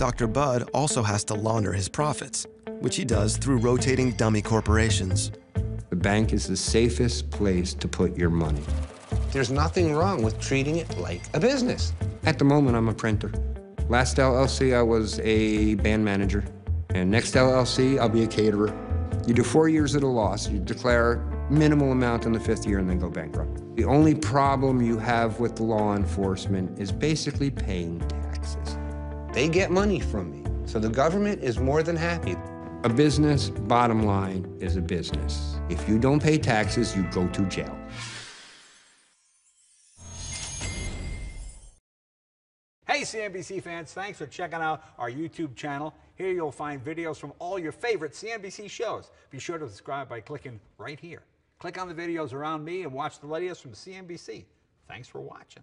Dr. Bud also has to launder his profits, which he does through rotating dummy corporations. The bank is the safest place to put your money. There's nothing wrong with treating it like a business. At the moment, I'm a printer. Last LLC, I was a band manager. And next LLC, I'll be a caterer. You do four years at a loss, you declare minimal amount in the fifth year and then go bankrupt. The only problem you have with law enforcement is basically paying taxes. They get money from me, so the government is more than happy. A business, bottom line, is a business. If you don't pay taxes, you go to jail. Hey, CNBC fans, thanks for checking out our YouTube channel. Here you'll find videos from all your favorite CNBC shows. Be sure to subscribe by clicking right here. Click on the videos around me and watch the latest from CNBC. Thanks for watching.